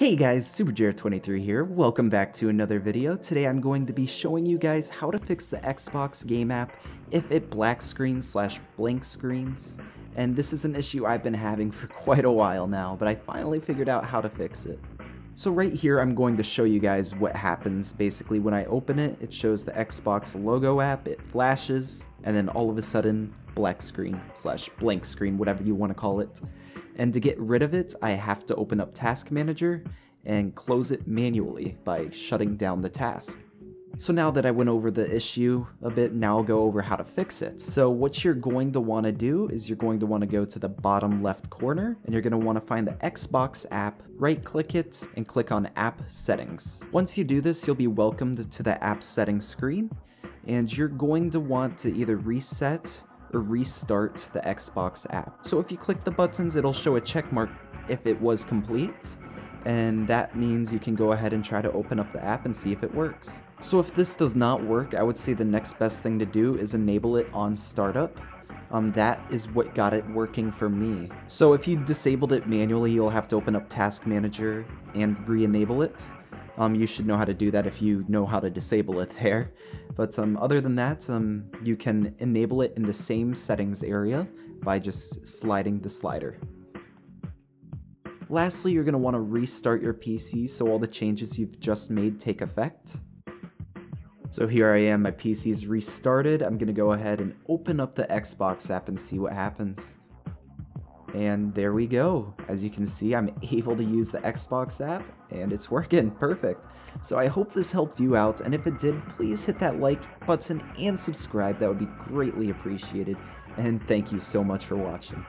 Hey guys, SuperJare23 here. Welcome back to another video. Today I'm going to be showing you guys how to fix the Xbox game app if it black screens slash blank screens. And this is an issue I've been having for quite a while now, but I finally figured out how to fix it. So right here I'm going to show you guys what happens. Basically when I open it, it shows the Xbox logo app, it flashes, and then all of a sudden black screen slash blank screen, whatever you want to call it. And to get rid of it, I have to open up Task Manager and close it manually by shutting down the task. So now that I went over the issue a bit, now I'll go over how to fix it. So what you're going to want to do is you're going to want to go to the bottom left corner and you're going to want to find the Xbox app, right click it, and click on app settings. Once you do this, you'll be welcomed to the app settings screen and you're going to want to either reset restart the Xbox app. So if you click the buttons, it'll show a check mark if it was complete, and that means you can go ahead and try to open up the app and see if it works. So if this does not work, I would say the next best thing to do is enable it on startup. Um, that is what got it working for me. So if you disabled it manually, you'll have to open up Task Manager and re-enable it. Um, you should know how to do that if you know how to disable it there. But um, other than that, um, you can enable it in the same settings area by just sliding the slider. Lastly, you're going to want to restart your PC so all the changes you've just made take effect. So here I am, my PC is restarted. I'm going to go ahead and open up the Xbox app and see what happens. And there we go. As you can see, I'm able to use the Xbox app and it's working perfect. So I hope this helped you out, and if it did, please hit that like button and subscribe. That would be greatly appreciated. And thank you so much for watching.